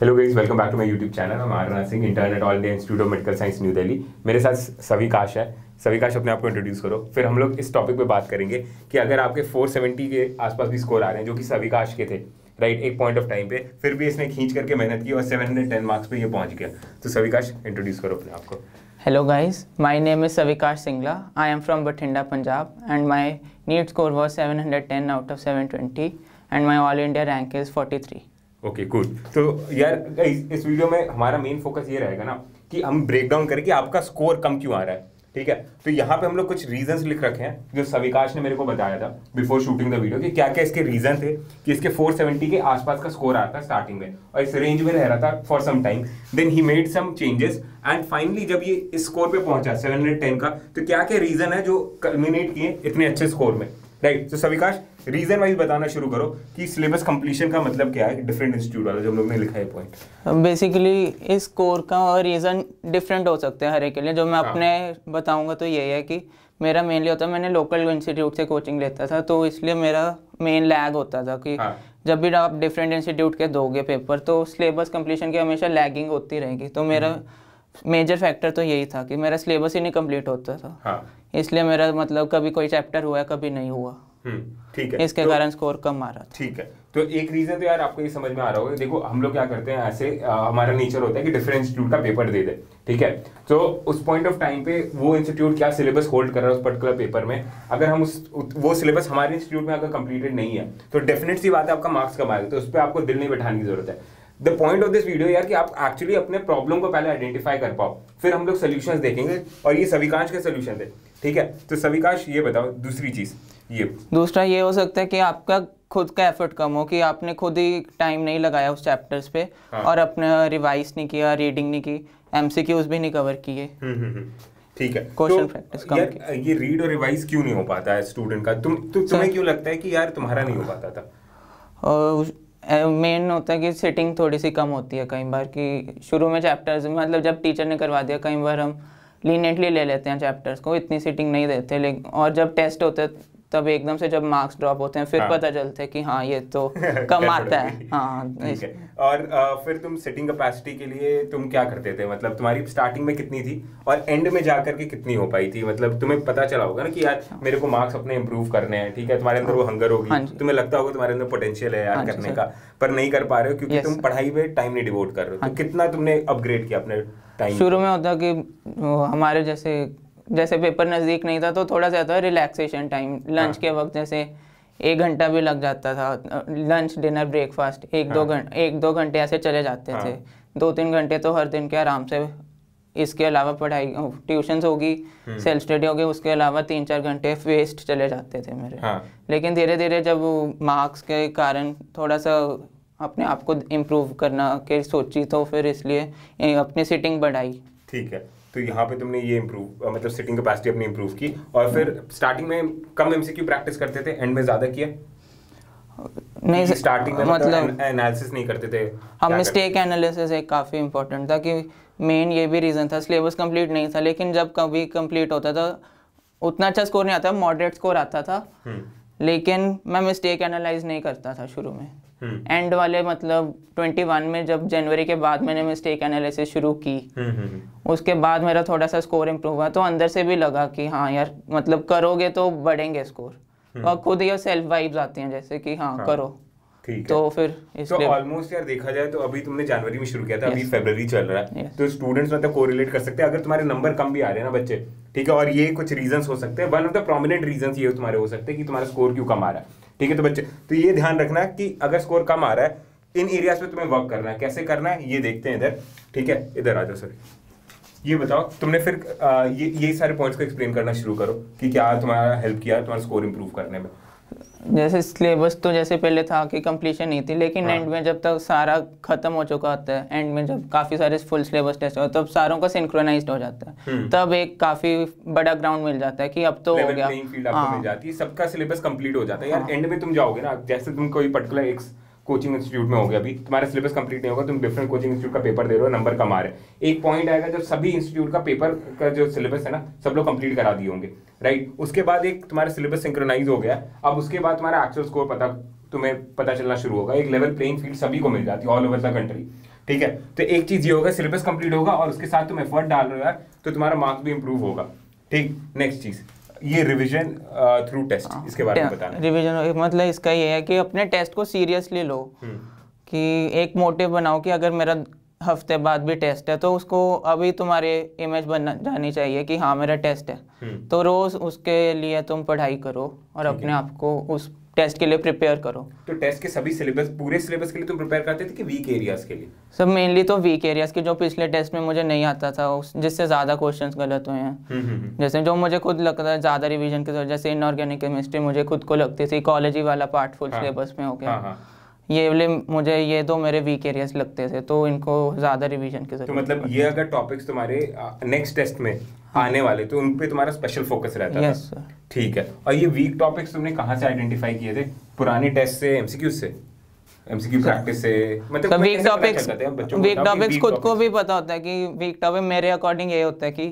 Hello guys welcome back to my YouTube channel मैं Aarna Singh internet all India institute of medical science new Delhi मेरे साथ सविकाश है। सविकाश अपने आप को इंट्रोड्यूस करो। फिर हम लोग इस टॉपिक पे बात करेंगे कि अगर आपके 470 के आसपास भी स्कोर आ रहे हैं जो कि सविकाश के थे राइट एक पॉइंट ऑफ़ टाइम पे फिर भी इसने खींच करके मेहनत की और 710 मार्क्स पे ये पहुँच गया। तो सविकाश इंट्रोड्यूस करो अपने आप को। Hello guys, my name is Savikash Singla. I am from Bathinda, Punjab and my NEET score was 710 out of 720 and my all India rank is 43. Okay good तो यार guys, इस वीडियो में हमारा मेन फोकस ये रहेगा ना कि हम ब्रेक डाउन करें कि आपका स्कोर कम क्यों आ रहा है ठीक है? तो यहाँ पे हम लोग कुछ रीजंस लिख रखे हैं जो सविकाश ने मेरे को बताया था बिफोर शूटिंग द वीडियो कि क्या क्या इसके रीजन थे कि इसके 470 के आसपास का स्कोर आता था स्टार्टिंग में और इस रेंज में रह रहा था for some time then he made some changes and finally जब ये इस स्कोर पे पहुँचा 710 का तो क्या क्या रीजन है जो कल्मिनेट किए इतने अच्छे स्कोर में? राइट तो सविकाश रीजन वाइज बताना शुरू करो कि सिलेबस कंप्लीशन का मतलब क्या है? डिफरेंट इंस्टीट्यूट वाला जो हम लोग ने लिखा है पॉइंट बेसिकली इस कोर का रीज़न डिफरेंट हो सकते हैं हर एक के लिए। जो मैं हाँ। अपने बताऊँगा तो यही है कि मेरा मेनली होता है मैंने लोकल इंस्टीट्यूट से कोचिंग लेता था तो इसलिए मेरा मेन लैग होता था कि हाँ। जब भी आप डिफरेंट इंस्टीट्यूट के दोगे पेपर तो सिलेबस कंप्लीशन की हमेशा लैगिंग होती रहेगी। तो मेरा मेजर फैक्टर तो यही था कि मेरा सिलेबस ही नहीं कंप्लीट होता था। हाँ। इसलिए मेरा मतलब कभी कोई चैप्टर हुआ कभी नहीं हुआ। हम्म ठीक है। इसके तो- कारण स्कोर कम आ रहा था। ठीक है। तो एक रीजन तो यार आपको ये समझ में आ रहा होगा। देखो हम लोग क्या करते हैं ऐसे अ, हमारा नेचर होता है कि डिफरेंट इंस्टीट्यूट का पेपर दे दे ठीक है? तो उस पॉइंट ऑफ़ टाइम पे वो इंस्टीट्यूट क्या सिलेबस होल्ड कर रहा है उस पर्टिकुलर पेपर में? अगर हम उस वो सिलेबस हमारे इंस्टीट्यूट में अगर कंप्लीटेड नहीं है तो डेफिनेट सी बात है आपका मार्क्स कम आएगा तो उस पर आपको दिल नहीं बैठाने की ज़रूरत है। The point of this video यार कि आप एक्चुअली अपने प्रॉब्लम को पहले आइडेंटिफाई कर पाओ फिर हम लोग सोल्यूशन देखेंगे और ये सविकाश के सोल्यूशन थे। ठीक है? तो सविकाश ये बताओ दूसरी चीज़ ये। दूसरा ये हो सकता है कि आपका खुद का एफर्ट कम हो कि आपने खुद ही टाइम नहीं लगाया उस चैप्टर्स पे हाँ। और अपना रिवाइज नहीं किया रीडिंग नहीं की एमसीक्यूज भी नहीं कवर किए। हम्म, हम्म, हम्म। ठीक है। तो practice कम यार ये रीड और रिवाइज क्यों नहीं हो पाता है स्टूडेंट का? तुम तु, तुम्हें क्यों लगता है कि यार तुम्हारा नहीं हो पाता था? मेन होता है कि सिटिंग थोड़ी सी कम होती है कई बार कि शुरू में चैप्टर्स मतलब जब टीचर ने करवा दिया कई बार हम लीनियंटली ले लेते हैं चैप्टर्स को, इतनी सीटिंग नहीं देते, लेकिन और जब टेस्ट होते तब एकदम से जब मार्क्स ड्रॉप होते हैं फिर हाँ। पता चलता है कि हाँ ये तो कम आता है। हाँ। है और फिर तुम सिटिंग कैपेसिटी के लिए तुम क्या करते थे? मतलब तुम्हारी स्टार्टिंग में कितनी थी? और एंड में जाकर के कितनी हो पाई थी? मतलब तुम्हें पता चला होगा ना कि यार मेरे को मार्क्स अपने इंप्रूव करने हैं ठीक है? तुम्हारे अंदर वो हंगर हाँ होगी तुम्हें लगता होगा तुम्हारे अंदर पोटेंशियल है यार हाँ करने का पर नहीं कर पा रहे हो क्योंकि तुम पढ़ाई में टाइम नहीं डिवोट कर रहे हो। हाँ। तो कितना तुमने अपग्रेड किया अपने टाइम शुरू में होता कि हमारे जैसे जैसे पेपर नज़दीक नहीं था तो थोड़ा ज़्यादा रिलैक्सेशन टाइम लंच हाँ। के वक्त जैसे एक घंटा भी लग जाता था लंच डिनर ब्रेकफास्ट एक दो हाँ। घंटे एक दो घंटे ऐसे चले जाते हाँ। थे दो तीन घंटे तो हर दिन के आराम से इसके अलावा पढ़ाई ट्यूशन्स होगी हम्म। सेल्फ स्टडी होगी उसके अलावा तीन चार घंटे वेस्ट चले जाते थे मेरे हाँ लेकिन धीरे धीरे जब मार्क्स के कारण थोड़ा सा अपने आप को इम्प्रूव करना के सोची तो फिर इसलिए अपनी सिटिंग बढ़ाई ठीक है तो यहाँ पे तुमने ये इम्प्रूव मतलब सिटिंग कैपेसिटी अपनी इम्प्रूव की और फिर स्टार्टिंग में कम एमसीक्यू प्रैक्टिस करते थे एंड में ज़्यादा किया? नहीं स्टार्टिंग में मतलब एनालिसिस नहीं करते थे हम मिस्टेक एनालिसिस एक काफ़ी इंपॉर्टेंट था कि मेन ये भी रीज़न था सिलेबस कंप्लीट नहीं था लेकिन जब कभी कंप्लीट होता था उतना अच्छा स्कोर नहीं आता मॉडरेट स्कोर आता था हम्म। लेकिन मैं मिस्टेक एनालाइज नहीं करता था शुरू में। एंड वाले मतलब 21 में जब जनवरी के बाद मैंने मिस्टेक एनालिसिस शुरू की। हम्म हम्म, हम्म। उसके बाद मेरा थोड़ा सा स्कोर इम्प्रूव हुआ तो अंदर से भी लगा कि हाँ यार मतलब करोगे तो बढ़ेंगे स्कोर और खुद ही सेल्फ वाइब्स आती हैं जैसे कि हाँ हाँ, करो। तो फिर तो ऑलमोस्ट यार देखा जाए तो अभी तुमने जनवरी में शुरू किया था अभी. फरवरी चल रहा है। Yes. तो स्टूडेंट्स मतलब कोरिलेट कर सकते हैं अगर तुम्हारे नंबर कम भी आ रहे हैं ना बच्चे ठीक है और ये कुछ रीजंस हो सकते हैं। One of the prominent reasons ये तुम्हारे हो सकते हैं कि तुम्हारा स्कोर क्यों कम आ रहा है। ठीक है तो बच्चे तो ये ध्यान रखना कि अगर स्कोर कम आ रहा है इन एरियाज़ पे तुम्हें वर्क करना है। कैसे करना है ये देखते हैं इधर। ठीक है इधर आ जाओ सर ये बताओ तुमने फिर आ, ये ये सारे पॉइंट्स को एक्सप्लेन करना शुरू करो कि क्या तुम्हारा हेल्प किया तुम्हारा स्कोर इंप्रूव करने में। जैसे सिलेबस तो जैसे पहले था कि कंप्लीशन नहीं थी लेकिन हाँ। एंड में जब तक सारा खत्म हो चुका होता है एंड में जब काफ़ी सारे फुल सिलेबस टेस्ट हो तब सारों का सिंक्रोनाइज हो जाता है हम्म। तब एक काफ़ी बड़ा ग्राउंड मिल जाता है कि अब तो हो गया फ़ील्ड आपको मिल हाँ जाती है सबका सिलेबस कंप्लीट हो जाता है यार हाँ। एंड में तुम जाओगे ना जैसे तुम कोई पर्टिकुलर कोचिंग इंस्टीट्यूट में हो गया अभी। तुम्हारा सिलेबस कंप्लीट नहीं होगा, तुम डिफरेंट कोचिंग इंस्टीट्यूट का पेपर दे रहे हो नंबर कम आ रहे एक पॉइंट आएगा जब सभी इंस्टीट्यूट का पेपर का जो सिलेबस है ना, सब लोग कंप्लीट करा दिए होंगे राइट उसके बाद एक तुम्हारा सिलेबस सिंक्रोनाइज हो गया। अब उसके बाद तुम्हारा एक्चुअल स्कोर पता, तुम्हें पता चलना शुरू होगा। एक लेवल प्लेइंग फ़ील्ड सभी को मिल जाती है ऑल ओवर द कंट्री ठीक है? तो एक चीज़ ये होगा सिलेबस कंप्लीट होगा और उसके साथ तुम एफर्ट डाल रहे हो तो तुम्हारा मार्क्स भी इंप्रूव होगा, ठीक? नेक्स्ट चीज़। ये रिवीजन थ्रू टेस्ट इसके बारे में बताना। रिवीजन मतलब इसका ये है कि अपने टेस्ट को सीरियसली लो। हम्म, कि एक मोटिव बनाओ कि अगर मेरा हफ़्ते बाद भी टेस्ट है तो उसको अभी तुम्हारे इमेज बन जानी चाहिए कि हाँ मेरा टेस्ट है। हम्म। तो रोज उसके लिए तुम पढ़ाई करो और अपने आप को उस टेस्ट के लिए प्रिपेयर करो। तो टेस्ट के सभी सिलेबस पूरे सिलेबस के लिए तुम प्रिपेयर करते थे कि वीक एरियाज़ के लिए? सब मेनली तो वीक एरियाज़ के जो पिछले टेस्ट में मुझे नहीं आता था उस जिससे ज़्यादा क्वेश्चंस गलत हुए हैं। हम्म, हम्म, हम्म। जैसे जो मुझे खुद लगता है ज़्यादा रिवीजन की जैसे इनऑर्गेनिक केमिस्ट्री मुझे खुद को लगती थी इकोलॉजी वाला पार्ट फुल हाँ। सिलेबस में हो हाँ गया हाँ। ये वाले मुझे ये दो मेरे वीक एरियाज़ लगते थे तो इनको ज़्यादा रिवीजन की तो ज़रूरत मतलब ये अगर टॉपिक्स तुम्हारे नेक्स्ट टेस्ट में आने वाले तो उन पे तुम्हारा स्पेशल फोकस रहता Yes, था. ठीक है। और ये वीक टॉपिक्स तुमने कहाँ से आइडेंटिफाई किए थे? पुराने टेस्ट से एमसीक्यू से? एमसीक्यू प्रैक्टिस से? मतलब तो वीक टॉपिक्स है? वीक टॉपिक्स खुद को भी पता होता है कि वीक टॉपिक मेरे अकॉर्डिंग ये होता है कि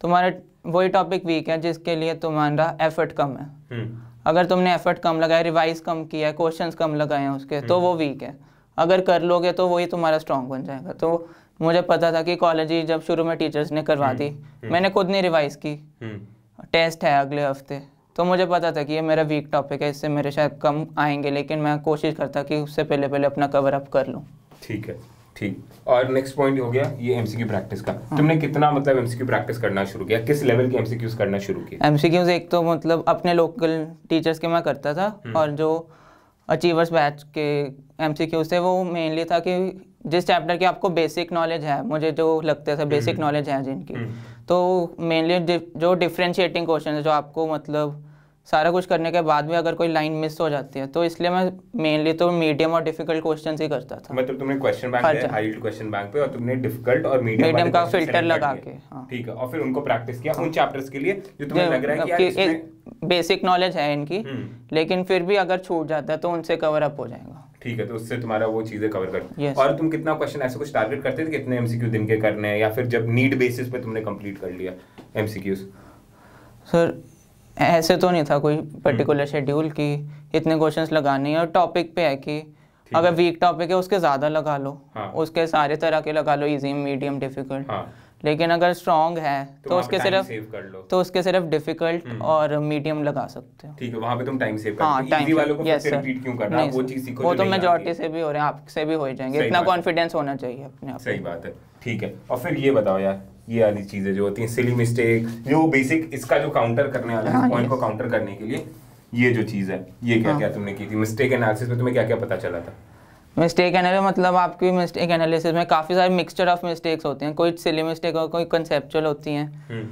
तुम्हारा वही टॉपिक वीक है जिसके लिए तुम्हारा एफर्ट कम है। हम्म, अगर तुमने एफर्ट कम लगाया रिवाइज कम किया है क्वेश्चंस कम लगाए हैं उसके तो हम्म। वो वीक है। अगर कर लोगे तो वही तुम्हारा स्ट्रांग बन जाएगा। तो मुझे पता था कि कॉलेज ही जब शुरू में टीचर्स ने करवा दी हम्म। मैंने खुद नहीं रिवाइज की। हम्म, टेस्ट है अगले हफ़्ते। तो मुझे पता था कि ये मेरा वीक टॉपिक है इससे मेरे शायद कम आएँगे लेकिन मैं कोशिश करता कि उससे पहले पहले अपना कवर अप कर लूँ। ठीक है। ठीक और नेक्स्ट पॉइंट हो गया ये एमसीक्यू प्रैक्टिस का हाँ। तुमने कितना मतलब एमसीक्यू प्रैक्टिस करना शुरू किया किस लेवल के एमसीक्यूज करना शुरू किया एम एक तो मतलब अपने लोकल टीचर्स के मैं करता था हम्म। और जो अचीवर्स बैच के एम थे वो मेनली था कि जिस चैप्टर की आपको बेसिक नॉलेज है मुझे जो लगता था बेसिक। नॉलेज है जिनकी हम्म। तो मेनली जो डिफ्रेंशिएटिंग क्वेश्चन है जो आपको मतलब सारा कुछ करने के बाद भी अगर कोई लाइन मिस हो जाती है तो इसलिए मैं मेनली तो मीडियम और डिफ़िकल्ट क्वेश्चन ही करता था मतलब तुमने क्वेश्चन बैंक में हाई क्वेश्चन बैंक पे और तुमने डिफ़िकल्ट और मीडियम Medium का filter लगा के, हाँ। ठीक है और फिर उनको प्रैक्टिस किया उन चैप्टर्स के लिए जो तुम्हें लग रहा है कि इसमें बेसिक नॉलेज है इनकी हम्म। लेकिन फिर भी अगर छूट जाता है तो उनसे कवर अप हो जाएगा ठीक है तो उससे तुम्हारा वो चीज़ें कवर कर Yes. और तुम कितना क्वेश्चन ऐसे कुछ टारगेट करते थे कितने एमसीक्यू दिन के करने हैं या फिर जब नीड बेसिस पे तुमने कंप्लीट कर लिया एमसीक्यूज सर ऐसे तो नहीं था कोई हम्म। पर्टिकुलर शेड्यूल कि इतने क्वेश्चंस लगाने हैं और टॉपिक पे है कि अगर वीक टॉपिक है उसके ज़्यादा लगा लो। हाँ। उसके सारे तरह के लगा लो इजी मीडियम डिफ़िकल्ट हाँ। लेकिन अगर स्ट्रॉन्ग है तो तो उसके सिर्फ़ कर लो। तो उसके सिर्फ़ डिफ़िकल्ट हम्म। और मीडियम लगा सकते हो। ठीक है वहाँ पे तुम टाइम सेव हाँ हो वालों को yes, रिपीट क्यों करना? वो चीज़ सीखो वो तो मेजोरिटी से भी हो रहे हैं आपसे भी हो जाएँगे। इतना कॉन्फिडेंस होना चाहिए अपने आप सही बात है। ठीक है। और फिर ये बताओ यार ये वाली चीज़ें जो होती हैं सिली मिस्टेक जो बेसिक इसका जो काउंटर करने वाला है हाँ, पॉइंट को काउंटर करने के लिए ये जो चीज़ है ये क्या हाँ। क्या तुमने की थी? मिस्टेक एनालिसिस में तुम्हें क्या क्या पता चला था? मिस्टेक एनालिसिस मतलब आपकी मिस्टेक एनालिसिस में काफ़ी सारे मिक्सचर ऑफ़ मिस्टेक्स होते हैं। कोई सिली मिस्टेक और कोई कंसेप्चुअल होती हैं। हम्म,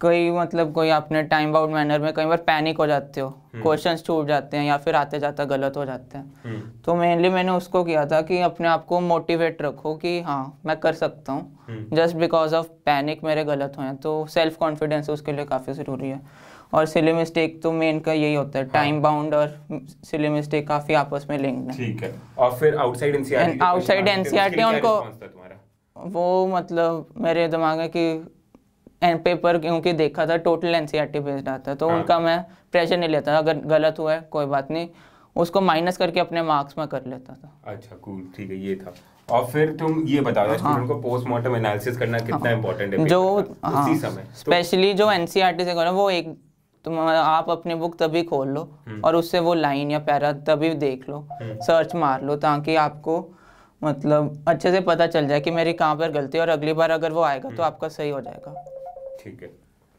कोई मतलब कोई आपने टाइम बाउंड मैनर में कई बार पैनिक हो जाते हो हम्म। क्वेश्चंस छूट जाते हैं या फिर आते जाते गलत हो जाते हैं। हम्म, तो मेनली मैंने उसको किया था कि अपने आप को मोटिवेट रखो कि हाँ मैं कर सकता हूँ। Hmm. Just because of panic मेरे गलत हुए हैं तो सेल्फ कॉन्फिडेंस उसके लिए काफ़ी ज़रूरी है। और सिली मिस्टेक तो मेन का यही होता है टाइम बाउंड और सिली मिस्टेक काफ़ी आपस में लिंक्ड है। ठीक है। और फिर आउटसाइड एनसीईआरटी And outside उनको- वो मतलब मेरे दिमाग में कि एन पेपर क्योंकि देखा था टोटल एन सी बेस्ड आता है तो हाँ। उनका मैं प्रेशर नहीं लेता अगर गलत हुआ है कोई बात नहीं उसको माइनस करके अपने मार्क्स में कर लेता था अच्छा कूल ठीक है ये था और फिर तुम ये बताओ यार स्टूडेंट को पोस्टमार्टम एनालिसिस करना कितना इंपॉर्टेंट है हाँ। जो हाँ उसी समय तो- स्पेशली जो एन से करो वो एक तुम आप अपनी बुक तभी खोल लो हम्म। और उससे वो लाइन या पैरा तभी देख लो हम्म। सर्च मार लो ताकि आपको मतलब अच्छे से पता चल जाए कि मेरी कहाँ पर गलती है और अगली बार अगर वो आएगा हम्म। तो आपका सही हो जाएगा ठीक है।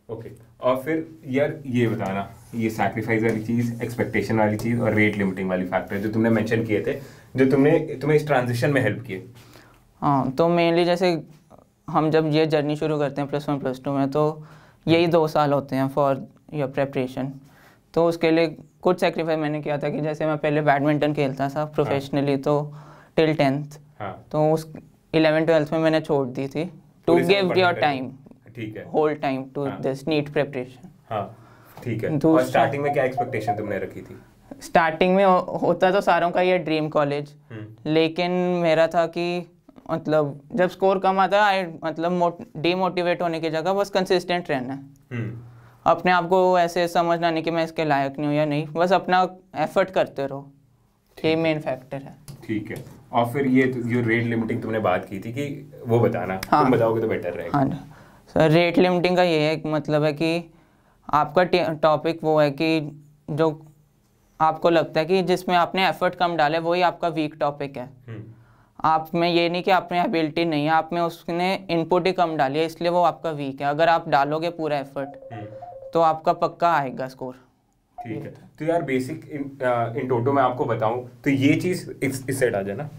ओके और फिर यार ये बताना ये सैक्रिफाइस वाली चीज़ एक्सपेक्टेशन वाली चीज़ और रेट लिमिटिंग वाली फैक्टर जो तुमने मेंशन किए थे जो तुमने तुम्हें इस ट्रांजिशन में हेल्प किए। हाँ तो मेनली जैसे हम जब ये जर्नी शुरू करते हैं प्लस वन प्लस टू में तो यही दो साल होते हैं फॉर योर प्रेपरेशन तो उसके लिए कुछ सेक्रीफाइस मैंने किया था कि जैसे मैं पहले बैडमिंटन खेलता था प्रोफेशनली तो टिल टेंथ हाँ। तो उस इलेवन ट्वेल्थ में मैंने छोड़ दी थी। टू गिव योर टाइम ठीक है। Whole time to. This NEET preparation हाँ ठीक है। और स्टार्टिंग में क्या एक्सपेक्टेशन तुमने रखी थी? स्टार्टिंग में होता तो सारों का ये ड्रीम कॉलेज हम्म, लेकिन मेरा था कि मतलब जब स्कोर कम आता है आई मतलब डीमोटिवेट होने की जगह बस कंसिस्टेंट रहना। है हम्म, अपने आप को ऐसे समझना नहीं कि मैं इसके लायक नहीं हूँ या नहीं बस अपना एफर्ट करते रहो। ये मेन फैक्टर है। ठीक है। और फिर ये जो रेट लिमिटिंग तुमने बात की थी कि वो बताना हाँ। तुम बताओगे तो बेटर रहेगा। हाँ सर रेट लिमिटिंग का ये है मतलब है कि आपका टॉपिक वो है कि जो आपको लगता है कि जिसमें आपने एफर्ट कम डाले वही आपका वीक टॉपिक है। हम्म, आप में ये नहीं कि आप में एबिलिटी नहीं है आप में उसने इनपुट ही कम डाली है इसलिए वो आपका वीक है। अगर आप डालोगे पूरा एफर्ट हम्म, तो आपका पक्का आएगा स्कोर ठीक है। तो यार बेसिक इन इन टोटो मैं आपको बताऊँ तो ये चीज़ इस इस साइड आ जाए ना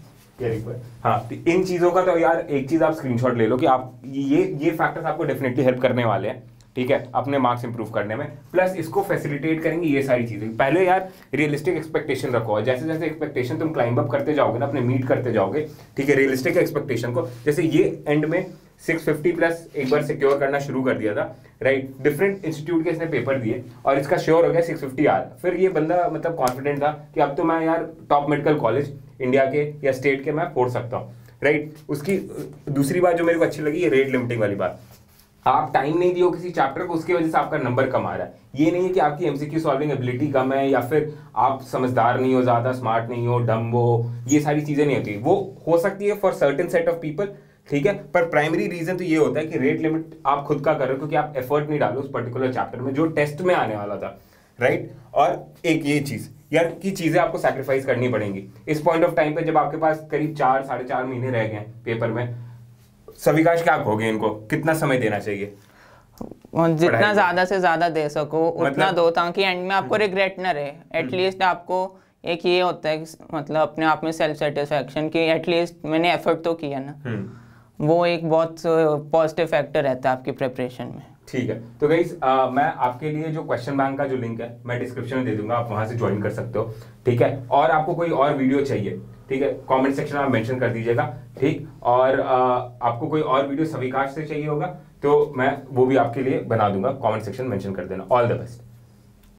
हाँ तो इन चीज़ों का तो यार एक चीज़ आप स्क्रीनशॉट ले लो कि आप ये ये फैक्टर्स आपको डेफिनेटली हेल्प करने वाले हैं, ठीक है, अपने मार्क्स इंप्रूव करने में। प्लस इसको फैसिलिटेट करेंगे ये सारी चीज़ें। पहले यार रियलिस्टिक एक्सपेक्टेशन रखो जैसे जैसे एक्सपेक्टेशन तुम क्लाइंब अप करते जाओगे ना, अपने मीट करते जाओगे, ठीक है रियलिस्टिक एक्सपेक्टेशन को, जैसे ये एंड में 650 प्लस एक बार सिक्योर करना शुरू कर दिया था राइट डिफरेंट इंस्टीट्यूट के इसने पेपर दिए और इसका श्योर हो गया 650 आर फिर ये बंदा मतलब कॉन्फिडेंट था कि अब तो मैं यार टॉप मेडिकल कॉलेज इंडिया के या स्टेट के मैं फोड़ सकता हूँ राइट उसकी, दूसरी बात जो मेरे को अच्छी लगी, ये रेट लिमिटिंग वाली बात। आप टाइम नहीं दियो किसी चैप्टर को, उसकी वजह से आपका नंबर कम आ रहा है। ये नहीं है कि आपकी एमसीक्यू सॉल्विंग एबिलिटी कम है या फिर आप समझदार नहीं हो, ज़्यादा स्मार्ट नहीं हो डम हो, ये सारी चीज़ें नहीं होती। वो हो सकती है for certain set of people ठीक है? पर प्राइमरी रीजन तो ये होता है कि रेट लिमिट आप खुद का कर रहे हो क्योंकि आप एफर्ट नहीं डालो उस पर्टिकुलर चैप्टर में जो टेस्ट में आने वाला था राइट और एक ये चीज़ यार की चीज़ें आपको सैक्रिफाइस करनी पड़ेंगी। इस पॉइंट ऑफ़ टाइम पे जब आपके पास करीब चार साढ़े चार महीने रह गए पेपर में सविकाश क्या कहोगे इनको? कितना समय देना चाहिए? जितना ज़्यादा से ज़्यादा दे सको उतना मतलब- दो ताकि एंड में आपको रिग्रेट ना रहे। एटलीस्ट आपको एक ये होता है मतलब अपने आप में सेल्फ सेटिस्फेक्शन कि एटलीस्ट मैंने एफर्ट तो किया ना। हम्म। वो एक बहुत पॉजिटिव फैक्टर रहता है आपकी प्रिपरेशन में। ठीक है। तो गाइस मैं आपके लिए जो क्वेश्चन बैंक का जो लिंक है मैं डिस्क्रिप्शन में दे दूँगा आप वहाँ से ज्वाइन कर सकते हो। ठीक है? और आपको कोई और वीडियो चाहिए ठीक है? कमेंट सेक्शन में मेंशन कर दीजिएगा ठीक? और आ, आपको कोई और वीडियो सविकाश से चाहिए होगा तो मैं वो भी आपके लिए बना दूँगा। कमेंट सेक्शन मेंशन कर देना। All the best